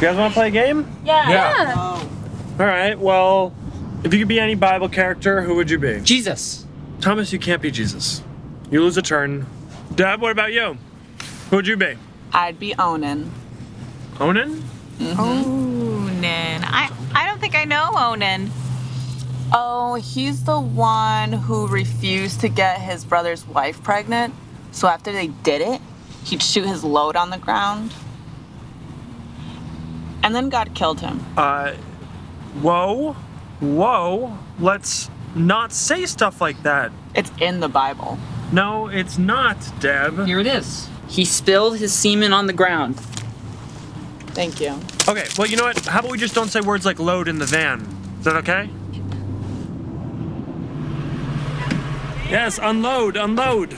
You guys want to play a game? Yeah. Yeah. Oh. All right. Well, if you could be any Bible character, who would you be? Jesus. Thomas, you can't be Jesus. You lose a turn. Dad, what about you? Who would you be? I'd be Onan. Onan? Mm-hmm. Onan. I, I don't think I know Onan. Oh, he's the one who refused to get his brother's wife pregnant. So after they did it, he'd shoot his load on the ground. And then God killed him. Uh, whoa, whoa. Let's not say stuff like that. It's in the Bible. No, it's not, Deb. Here it is. He spilled his semen on the ground. Thank you. Okay, well, you know what? How about we just don't say words like load in the van? Is that okay? Yes, unload, unload.